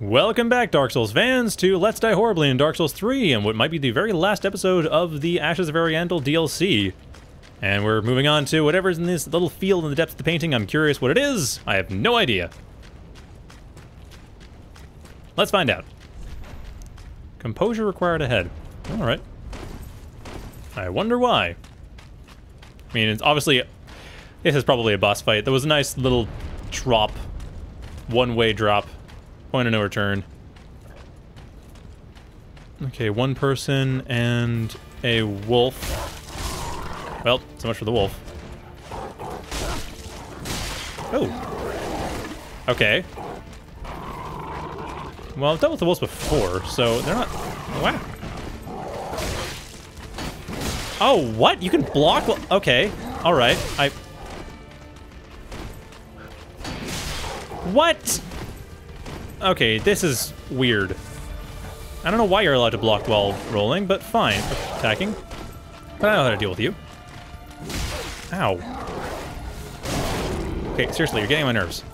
Welcome back, Dark Souls fans, to Let's Die Horribly in Dark Souls 3, and what might be the very last episode of the Ashes of Ariandel DLC. And we're moving on to whatever's in this little field in the depths of the painting. I'm curious what it is. I have no idea. Let's find out. Composure required ahead. Alright. I wonder why. I mean, it's obviously... This is probably a boss fight. There was a nice little drop. One-way drop. Point of no return. Okay, one person and a wolf. Well, so much for the wolf. Oh. Okay. Well, I've dealt with the wolves before, so they're not... Wow. Oh, what? You can block... Okay. Alright. I... What? Okay, this is weird. I don't know why you're allowed to block while rolling, but fine. Attacking. But I know how to deal with you. Ow. Okay, seriously, you're getting my nerves.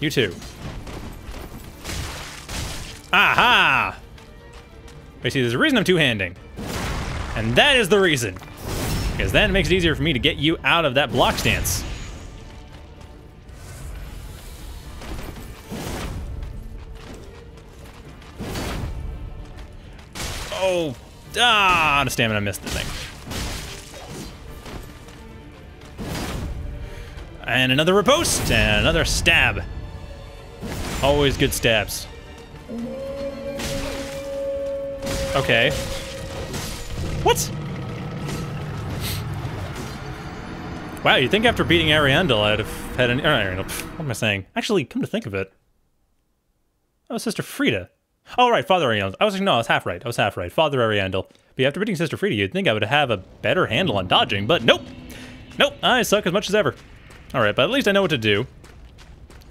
You too. Aha! I see, there's a reason I'm two-handing. And that is the reason. Because then it makes it easier for me to get you out of that block stance. Oh, ah, the stamina I missed the thing. And another riposte, and another stab. Always good stabs. Okay. What? Wow, you'd think after beating Ariandel I'd have had an... Er, Ariandel, what am I saying? Actually, come to think of it. Oh, Sister Friede. Oh, right, Father Ariandel. I was like, no, I was half right. I was half right. Father Ariandel. But after beating Sister Friede, you'd think I would have a better handle on dodging, but nope. Nope, I suck as much as ever. All right, but at least I know what to do,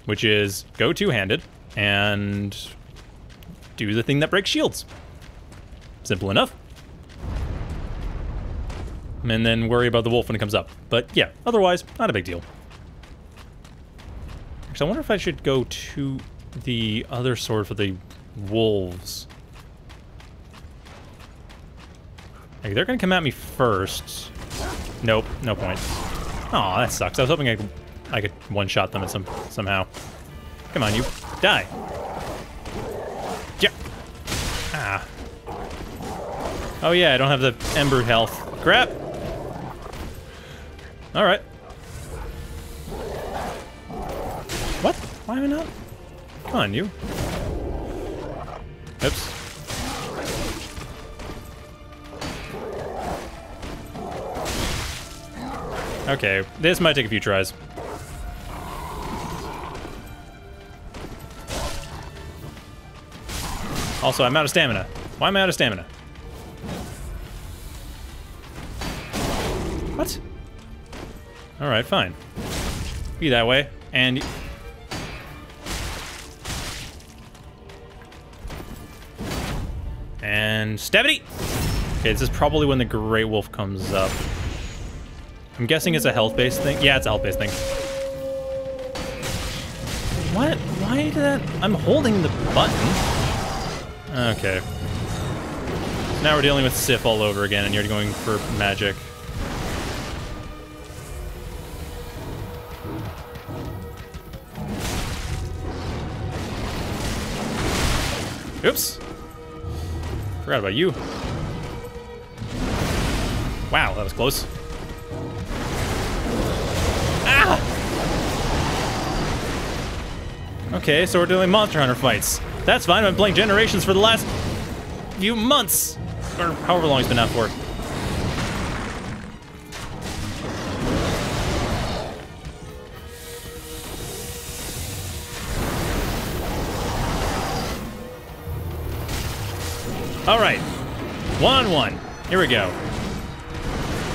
which is go two-handed and do the thing that breaks shields. Simple enough. And then worry about the wolf when it comes up. But yeah, otherwise, not a big deal. Actually, I wonder if I should go to the other sword for the wolves. Like, they're gonna come at me first. Nope, no point. Oh, that sucks. I was hoping I could, I could one-shot them at some somehow. Come on, you. Die. Yeah. Ah. Oh yeah, I don't have the ember health. Crap. All right. What? Why am I not? Come on, you. Oops. Okay, this might take a few tries. Also, I'm out of stamina. Why am I out of stamina? Alright, fine. Be that way. And... And... Stabity! Okay, this is probably when the Great Wolf comes up. I'm guessing it's a health-based thing. Yeah, it's a health-based thing. What? Why did that... I'm holding the button. Okay. Now we're dealing with Sif all over again, and you're going for magic. Oops. Forgot about you. Wow, that was close. Ah! Okay, so we're doing Monster Hunter fights. That's fine, I've been playing Generations for the last few months. Or however long it's been out for. All right, one on one. Here we go.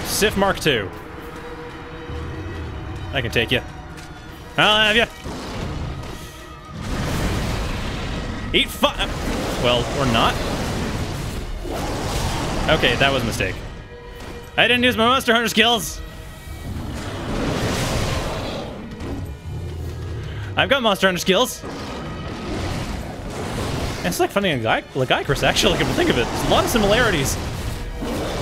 Sif Mark II. I can take you. I'll have you. Eat fu- Well, or not. Okay, that was a mistake. I didn't use my Monster Hunter skills. I've got Monster Hunter skills. It's like fighting a guy, Lagiacrus, actually, come to think of it. There's a lot of similarities.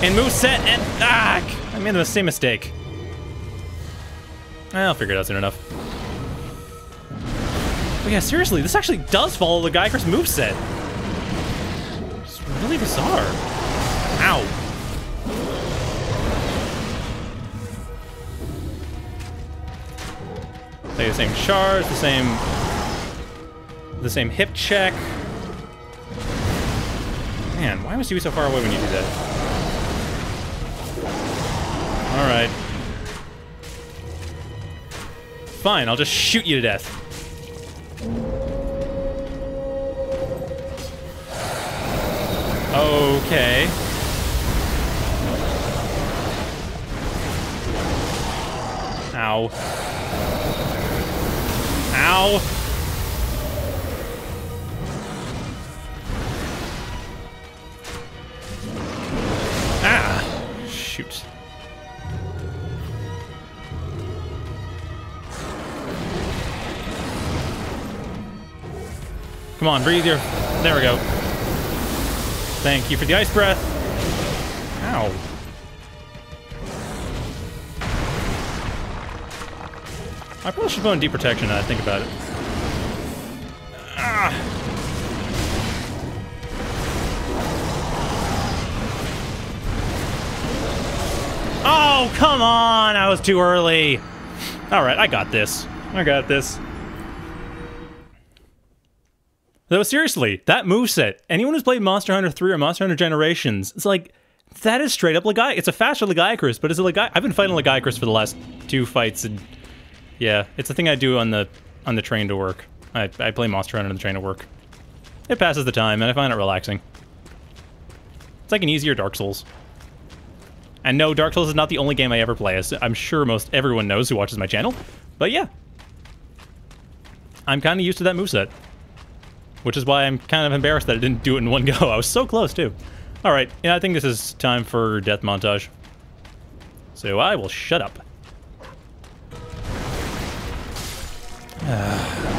In moveset and... Ah! I made the same mistake. I'll figure it out soon enough. But yeah, seriously, this actually does follow the Lagiacrus moveset. It's really bizarre. Ow. Like the same charge, the same... The same hip check. Man, why must you be so far away when you do that? Alright. Fine, I'll just shoot you to death. Okay. Ow. Ow. Come on, breathe your... There we go. Thank you for the ice breath. Ow. I probably should put on deep protection now I think about it. Oh, come on! I was too early. All right, I got this. I got this. Though seriously, that moveset, anyone who's played Monster Hunter 3 or Monster Hunter Generations, it's like, that is straight up Lagai. It's a faster Lagiacrus, but it's a Lagai. I've been fighting Lagiacrus for the last two fights, and yeah, it's a thing I do on the on the train to work. I, I play Monster Hunter on the train to work. It passes the time, and I find it relaxing. It's like an easier Dark Souls. And no, Dark Souls is not the only game I ever play, as I'm sure most everyone knows who watches my channel. But yeah. I'm kind of used to that moveset. Which is why I'm kind of embarrassed that I didn't do it in one go. I was so close, too. Alright, yeah, I think this is time for death montage. So I will shut up.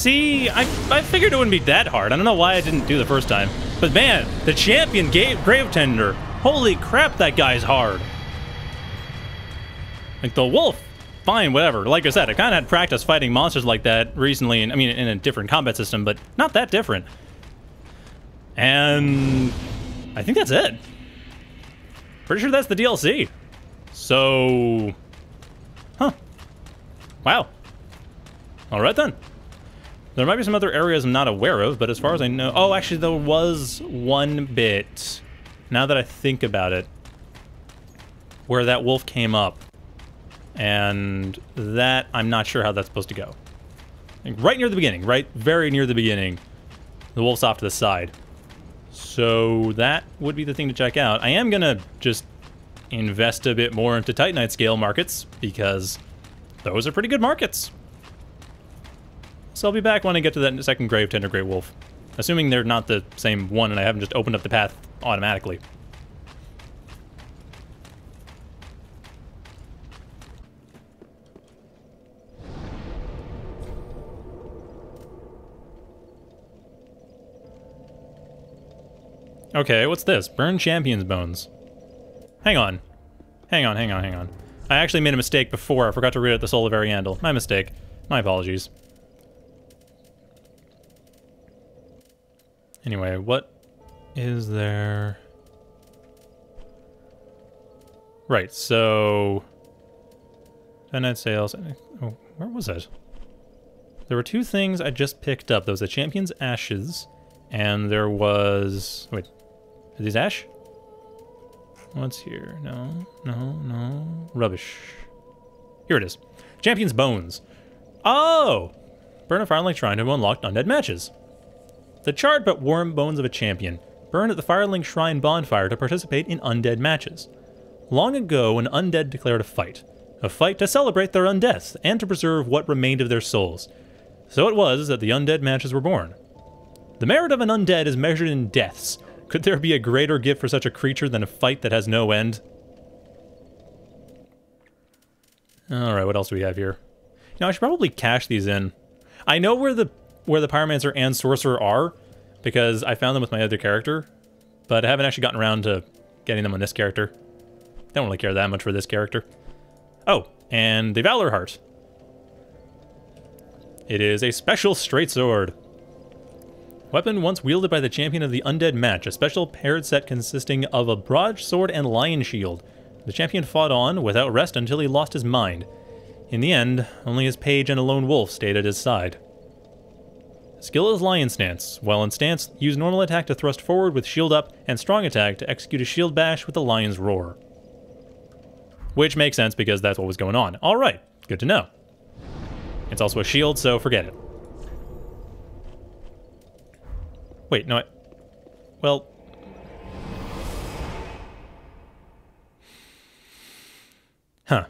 See, I, I figured it wouldn't be that hard. I don't know why I didn't do the first time. But man, the champion Gravetender. Holy crap, that guy's hard. Like the wolf, fine, whatever. Like I said, I kind of had practice fighting monsters like that recently. And I mean, in a different combat system, but not that different. And I think that's it. Pretty sure that's the DLC. So, huh. Wow. All right then. There might be some other areas I'm not aware of, but as far as I know... Oh, actually, there was one bit, now that I think about it, where that wolf came up. And that, I'm not sure how that's supposed to go. Like right near the beginning, right? Very near the beginning. The wolf's off to the side. So that would be the thing to check out. I am going to just invest a bit more into Titanite scale markets, because those are pretty good markets. So I'll be back when I get to that second Gravetender Greatwolf. Assuming they're not the same one and I haven't just opened up the path automatically. Okay, what's this? Burn Champion's Bones. Hang on. Hang on, hang on, hang on. I actually made a mistake before. I forgot to read out the Soul of Ariandel. My mistake. My apologies. Anyway, what is there? Right, so... Titanite sales... Oh, where was it? There were two things I just picked up. There was a Champion's Ashes, and there was... Wait, are these ash? What's here? No, no, no. Rubbish. Here it is. Champion's Bones. Oh! Burn a Firelink Shrine to unlock undead matches. The charred but warm bones of a champion burn at the Firelink Shrine bonfire to participate in undead matches. Long ago, an undead declared a fight. A fight to celebrate their undeaths and to preserve what remained of their souls. So it was that the undead matches were born. The merit of an undead is measured in deaths. Could there be a greater gift for such a creature than a fight that has no end? Alright, what else do we have here? You know, I should probably cash these in. I know where the where the Pyromancer and Sorcerer are, because I found them with my other character, but I haven't actually gotten around to getting them on this character. Don't really care that much for this character. Oh, and the Valorheart. It is a special straight sword. Weapon once wielded by the champion of the undead match, a special paired set consisting of a broadsword and lion shield. The champion fought on without rest until he lost his mind. In the end, only his page and a lone wolf stayed at his side. Skill is Lion Stance. While in stance, use normal attack to thrust forward with shield up, and strong attack to execute a shield bash with the Lion's Roar. Which makes sense because that's what was going on. Alright, good to know. It's also a shield, so forget it. Wait, no, I... Well... Huh.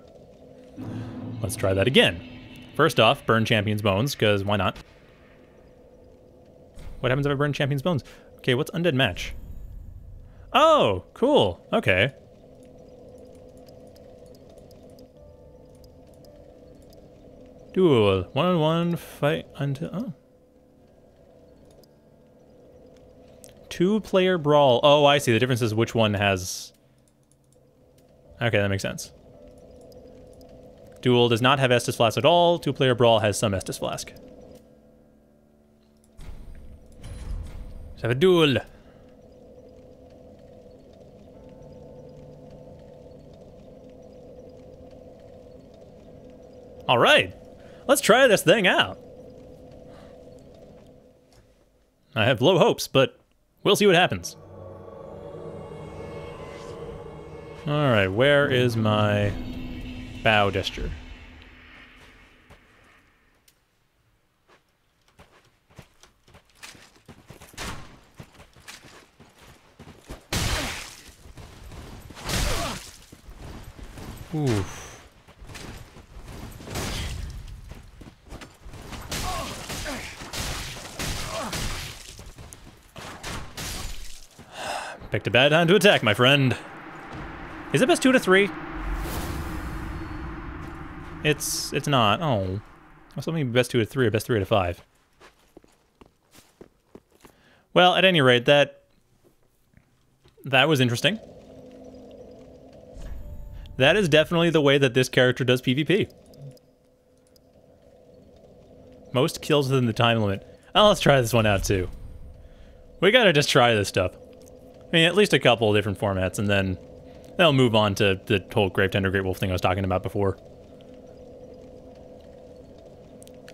Let's try that again. First off, burn Champion's Bones, because why not? What happens if I burn Champion's Bones? Okay, what's Undead Match? Oh, cool. Okay. Duel. One-on-one fight until... Oh. Two-player brawl. Oh, I see. The difference is which one has... Okay, that makes sense. Duel does not have Estus Flask at all. Two-player brawl has some Estus Flask. Let's have a duel. All right, let's try this thing out. I have low hopes, but we'll see what happens. All right, where is my bow gesture? Oof. Picked a bad time to attack, my friend. Is it best two to three? It's it's not. Oh. Was hoping best two to three or best three to five. Well, at any rate, that that was interesting. That is definitely the way that this character does PvP. Most kills within the time limit. Oh, let's try this one out too. We gotta just try this stuff. I mean, at least a couple different formats, and then they'll move on to the whole Gravetender Greatwolf thing I was talking about before.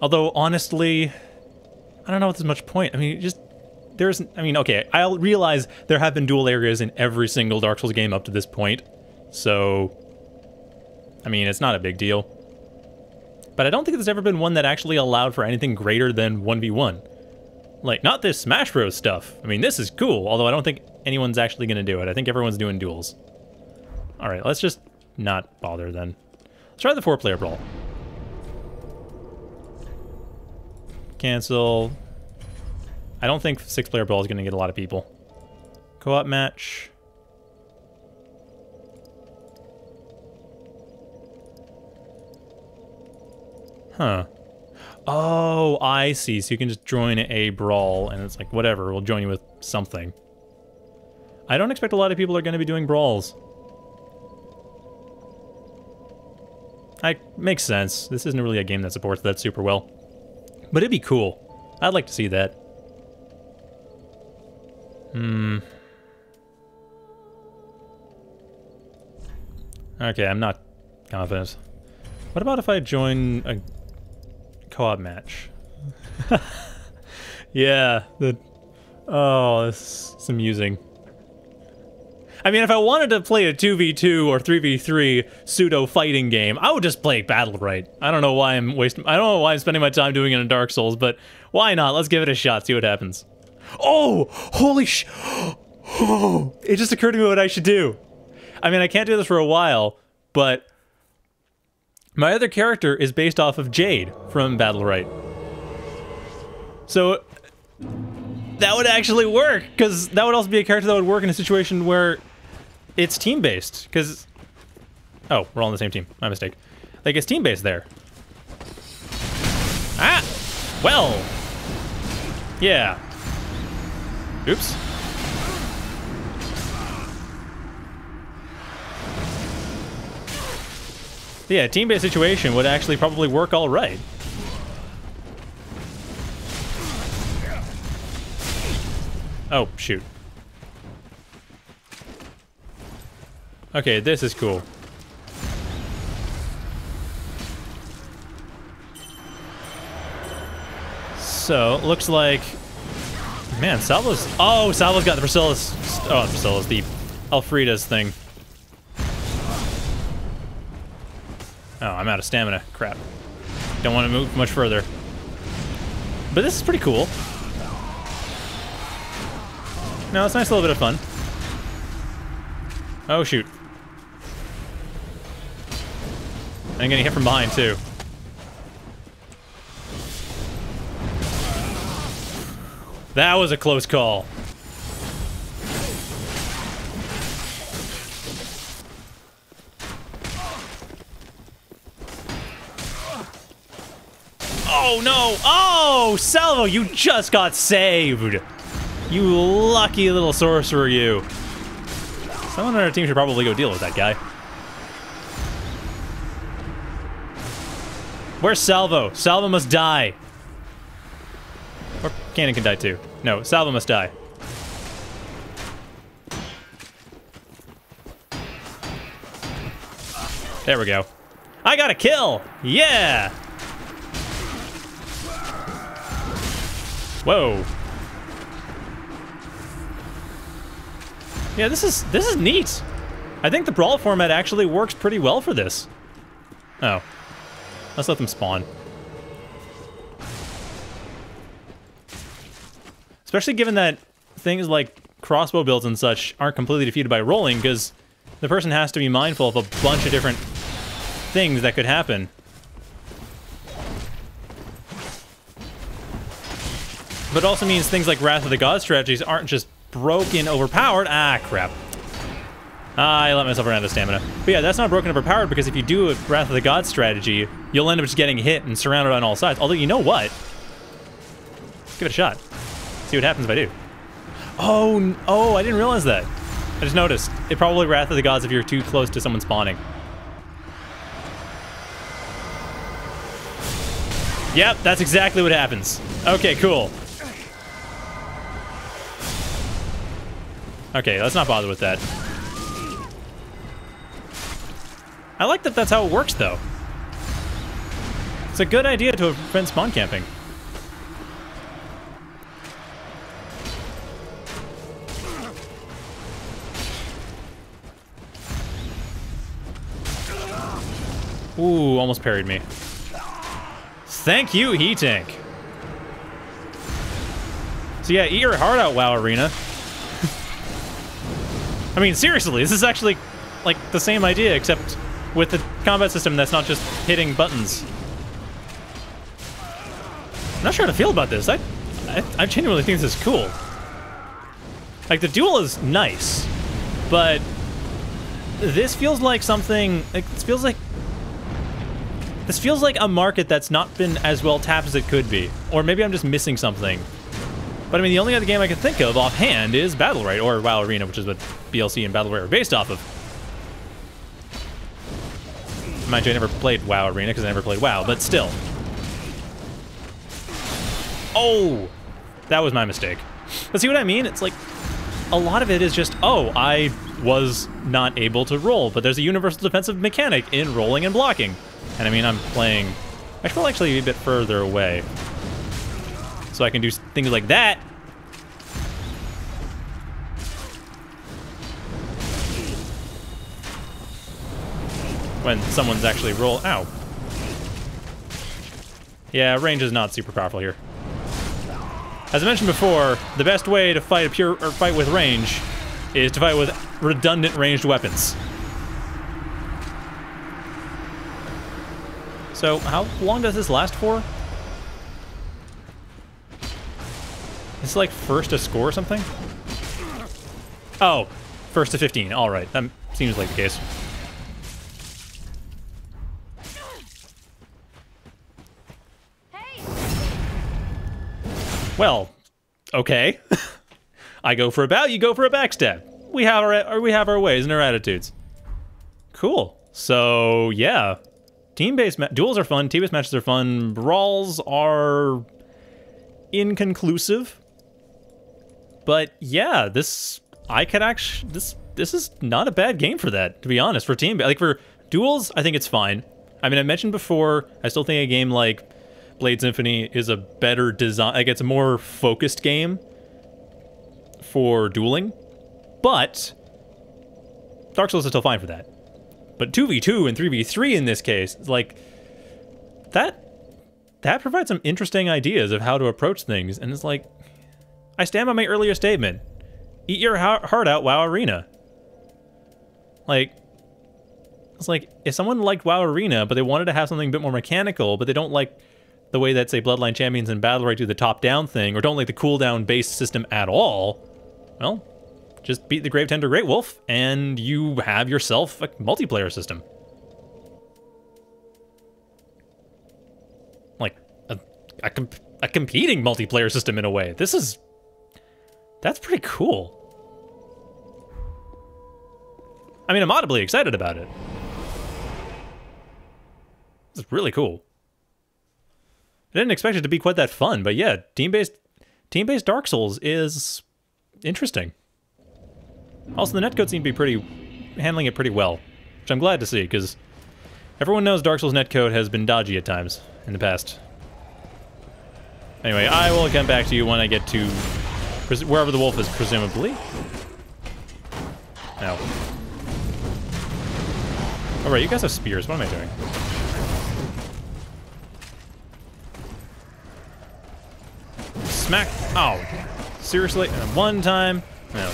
Although, honestly, I don't know if there's much point. I mean, just there's. I mean, okay, I realize there have been dual areas in every single Dark Souls game up to this point, so I mean, it's not a big deal. But I don't think there's ever been one that actually allowed for anything greater than 1v1. Like, not this Smash Bros stuff. I mean, this is cool, although I don't think anyone's actually going to do it. I think everyone's doing duels. Alright, let's just not bother then. Let's try the four-player brawl. Cancel. I don't think six-player brawl is going to get a lot of people. Co-op match. Huh. Oh, I see. So you can just join a brawl, and it's like, whatever, we'll join you with something. I don't expect a lot of people are going to be doing brawls. I makes sense. This isn't really a game that supports that super well. But it'd be cool. I'd like to see that. Hmm. Okay, I'm not confident. What about if I join a co-op match. yeah, the oh, this is amusing. I mean, if I wanted to play a 2v2 or 3v3 pseudo fighting game, I would just play Battlerite. I don't know why I'm wasting I don't know why I'm spending my time doing it in Dark Souls, but why not? Let's give it a shot, see what happens. Oh, holy sh Oh, it just occurred to me what I should do. I mean, I can't do this for a while, but my other character is based off of Jade from Battlerite. So that would actually work, because that would also be a character that would work in a situation where it's team-based, because... Oh, we're all on the same team. My mistake. Like, it's team-based there. Ah! Well! Yeah. Oops. Yeah, team-based situation would actually probably work all right. Oh, shoot. Okay, this is cool. So, looks like... Man, Salvo's... Oh, Salvo's got the Priscilla's... Oh, Priscilla's, the Elfrida's thing. Oh, I'm out of stamina. Crap. Don't want to move much further. But this is pretty cool. No, it's a nice little bit of fun. Oh, shoot. I'm getting hit from behind, too. That was a close call. Oh, no. Oh, Salvo, you just got saved. You lucky little sorcerer, you. Someone on our team should probably go deal with that guy. Where's Salvo? Salvo must die. Or Cannon can die too. No, Salvo must die. There we go. I got a kill! Yeah! Whoa. Yeah, this is this is neat. I think the brawl format actually works pretty well for this. Oh. Let's let them spawn. Especially given that things like crossbow builds and such aren't completely defeated by rolling, because the person has to be mindful of a bunch of different things that could happen. But also means things like Wrath of the Gods strategies aren't just broken, overpowered. Ah, crap. I let myself run out of stamina. But yeah, that's not broken, overpowered, because if you do a Wrath of the Gods strategy, you'll end up just getting hit and surrounded on all sides. Although, you know what? Let's give it a shot. See what happens if I do. Oh, oh, I didn't realize that. I just noticed. It probably Wrath of the Gods if you're too close to someone spawning. Yep, that's exactly what happens. Okay, cool. Okay, let's not bother with that. I like that that's how it works, though. It's a good idea to prevent spawn camping. Ooh, almost parried me. Thank you, Heat Tank. So yeah, eat your heart out, WoW Arena. I mean, seriously, this is actually like the same idea, except with a combat system that's not just hitting buttons. I'm not sure how to feel about this. I, I, I genuinely think this is cool. Like, the duel is nice, but this feels like something, like, this feels like this feels like a market that's not been as well tapped as it could be. Or maybe I'm just missing something. But I mean, the only other game I can think of offhand is Battlerite, or WoW Arena, which is what BLC and Battlerite are based off of. Mind you, I never played WoW Arena because I never played WoW, but still. Oh! That was my mistake. But see what I mean? It's like, a lot of it is just, oh, I was not able to roll, but there's a universal defensive mechanic in rolling and blocking. And I mean, I'm playing... I should actually a bit further away. So I can do things like that. When someone's actually roll... Ow. Yeah, range is not super powerful here. As I mentioned before, the best way to fight a pure or fight with range is to fight with redundant ranged weapons. So, how long does this last for? Is it like first to score or something? Oh, first to 15. All right, that seems like the case. Well, okay. I go for a bow, you go for a backstab. We have our we have our ways and our attitudes. Cool. So yeah, team-based duels are fun. Team-based matches are fun. Brawls are inconclusive. But yeah, this I could actually this this is not a bad game for that. To be honest, for team like for duels, I think it's fine. I mean, I mentioned before, I still think a game like Blade Symphony is a better design, like it's a more focused game for dueling, but Dark Souls is still fine for that. But 2v2 and 3v3 in this case, like, that, that provides some interesting ideas of how to approach things, and it's like, I stand by my earlier statement. Eat your heart out, WoW Arena. Like, it's like, if someone liked WoW Arena, but they wanted to have something a bit more mechanical, but they don't like the way that, say, Bloodline Champions and Battlerite do the top-down thing, or don't like the cooldown-based system at all, well, just beat the Gravetender Greatwolf, and you have yourself a multiplayer system. Like, a, a, comp a competing multiplayer system in a way. This is... That's pretty cool. I mean, I'm audibly excited about it. Is really cool. I didn't expect it to be quite that fun, but yeah, team-based team-based Dark Souls is interesting. Also, the netcode seemed to be pretty handling it pretty well, which I'm glad to see because everyone knows Dark Souls netcode has been dodgy at times in the past. Anyway, I will come back to you when I get to wherever the wolf is, presumably. No. Oh, Alright, you guys have spears. What am I doing? Smack. Oh. Seriously? One time? No.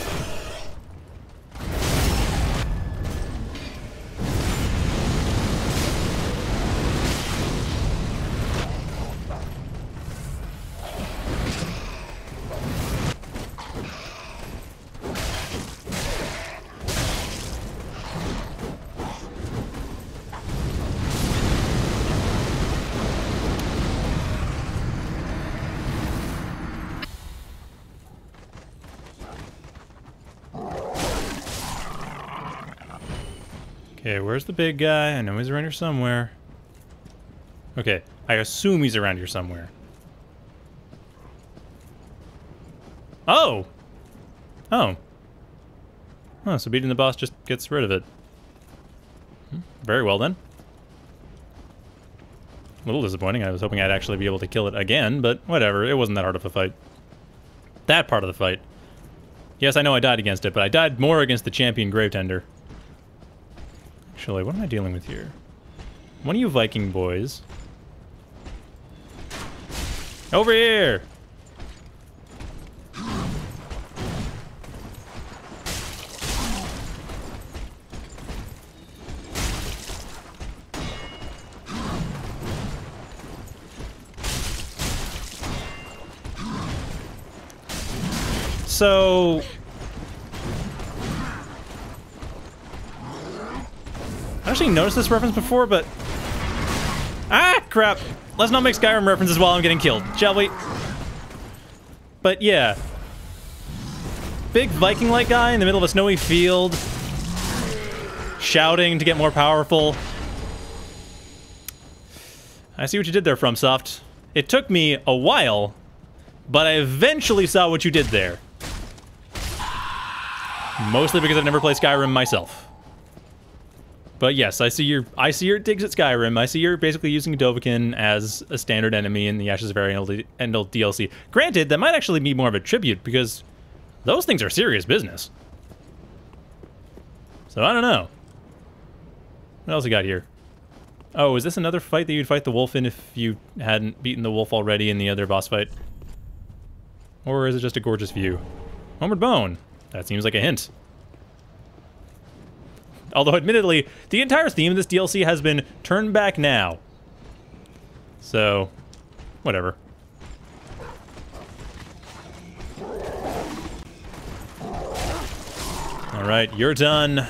Okay, where's the big guy? I know he's around here somewhere. Okay, I assume he's around here somewhere. Oh! Oh. Oh, so beating the boss just gets rid of it. Hmm, very well then. A little disappointing. I was hoping I'd actually be able to kill it again, but whatever. It wasn't that hard of a fight. That part of the fight. Yes, I know I died against it, but I died more against the champion Gravetender. Actually, what am I dealing with here? One of you Viking boys. Over here! So... actually noticed this reference before, but... Ah, crap! Let's not make Skyrim references while I'm getting killed, shall we? But yeah. Big Viking-like guy in the middle of a snowy field. Shouting to get more powerful. I see what you did there, FromSoft. It took me a while, but I eventually saw what you did there. Mostly because I've never played Skyrim myself. But yes, I see your I see your digs at Skyrim. I see you're basically using Dovahkiin as a standard enemy in the Ashes of Ariandel DLC. Granted, that might actually be more of a tribute because those things are serious business. So I don't know. What else we got here? Oh, is this another fight that you'd fight the wolf in if you hadn't beaten the wolf already in the other boss fight? Or is it just a gorgeous view? Homeward Bone. That seems like a hint. Although, admittedly, the entire theme of this DLC has been turn back now. So, whatever. Alright, you're done.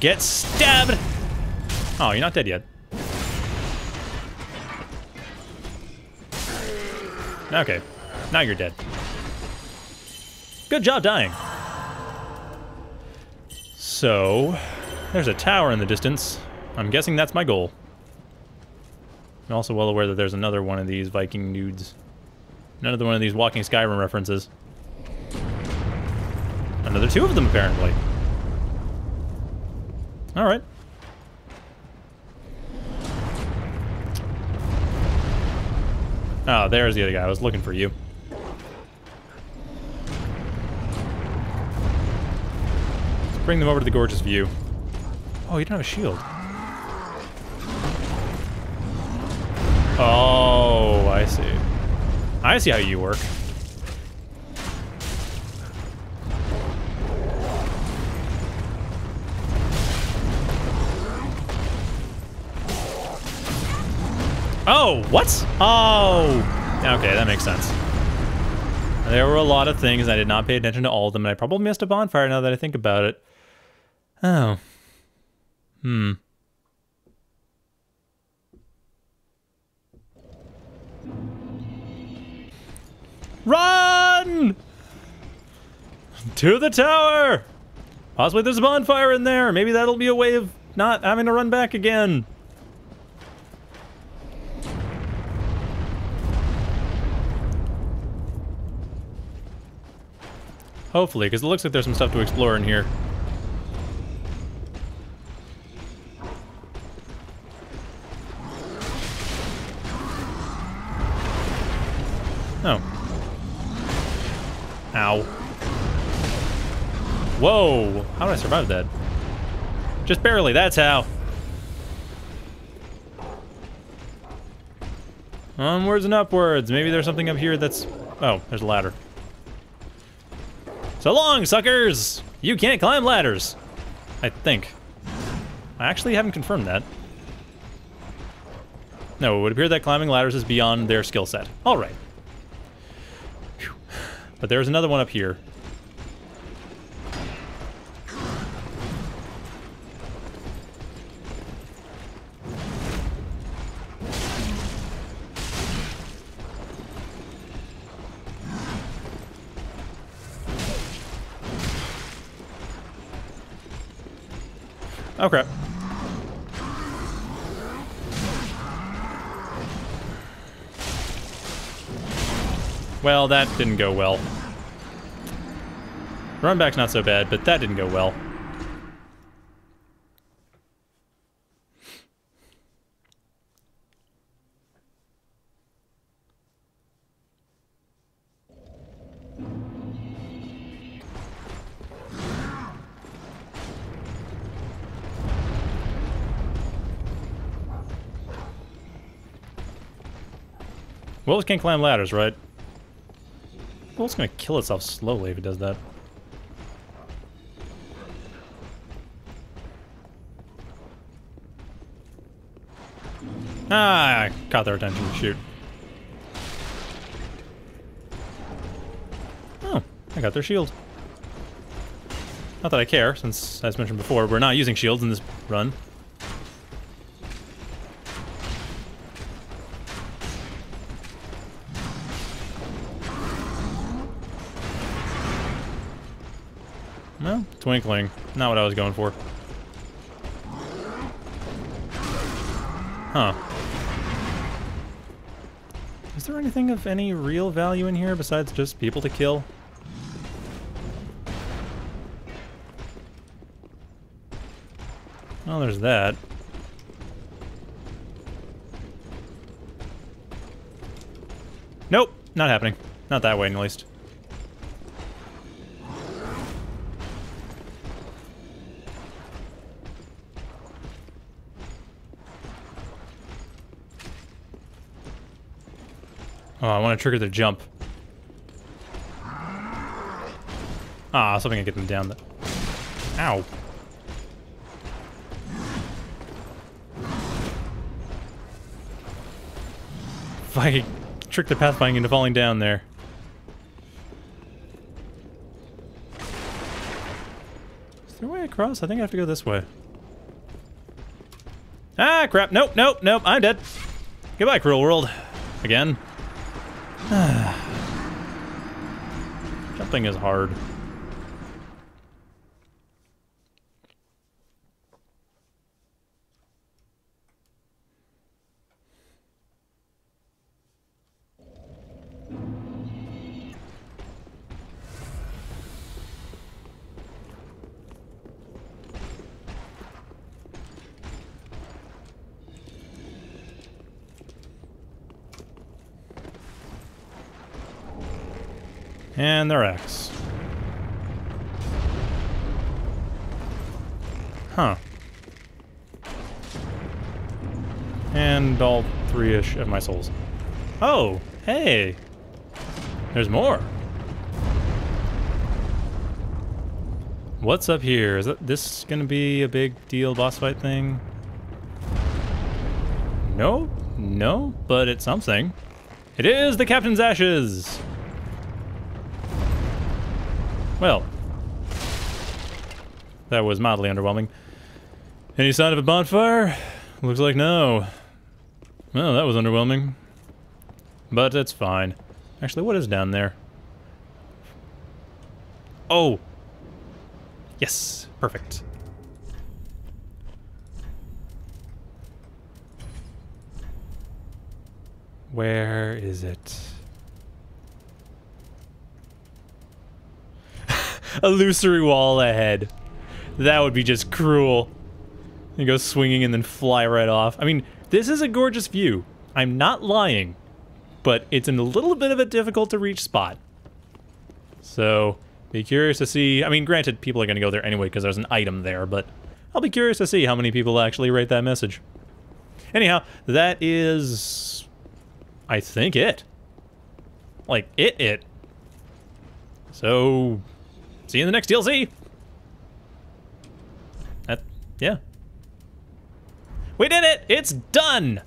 Get stabbed! Oh, you're not dead yet. Okay. Now you're dead. Good job dying. So, there's a tower in the distance. I'm guessing that's my goal. I'm also well aware that there's another one of these Viking nudes. Another one of these Walking Skyrim references. Another two of them, apparently. All right. Oh, there's the other guy. I was looking for you. Let's bring them over to the gorgeous view. Oh, you don't have a shield. Oh, I see. I see how you work. Oh, what? Oh, okay, that makes sense. There were a lot of things. I did not pay attention to all of them, and I probably missed a bonfire now that I think about it. Oh. Hmm. Run! To the tower! Possibly there's a bonfire in there. Maybe that'll be a way of not having to run back again. Hopefully, because it looks like there's some stuff to explore in here. Oh. Ow. Whoa! How did I survive that? Just barely, that's how. Onwards and upwards. Maybe there's something up here that's... Oh, there's a ladder. So long, suckers! You can't climb ladders. I think. I actually haven't confirmed that. No, it would appear that climbing ladders is beyond their skill set. All right. But there's another one up here. Oh crap. Well, that didn't go well. Run back's not so bad, but that didn't go well. Wolves can't climb ladders, right? Wolf's gonna kill itself slowly if it does that. Ah, I caught their attention. Shoot. Oh, I got their shield. Not that I care, since, as mentioned before, we're not using shields in this run. Twinkling. Not what I was going for. Huh. Is there anything of any real value in here besides just people to kill? Well, there's that. Nope, not happening. Not that way, at least. I want to trigger the jump. Ah, something can get them down. Ow. If I trick the Pathfinding into falling down there. Is there a way across? I think I have to go this way. Ah, crap. Nope, nope, nope. I'm dead. Goodbye, cruel world. Again. Jumping is hard. Their X. Huh. And all three-ish of my souls. Oh, hey! There's more! What's up here? Is this gonna be a big deal boss fight thing? No? No, but it's something. It is the Captain's Ashes! That was mildly underwhelming. Any sign of a bonfire? Looks like no. Well, that was underwhelming. But it's fine. Actually, what is down there? Oh! Yes, perfect. Where is it? illusory wall ahead. That would be just cruel. And go swinging and then fly right off. I mean, this is a gorgeous view. I'm not lying. But it's in a little bit of a difficult to reach spot. So, be curious to see. I mean, granted, people are going to go there anyway because there's an item there, but I'll be curious to see how many people actually rate that message. Anyhow, that is... I think it. Like, it, it. So, See you in the next DLC. Yeah. We did it! It's done!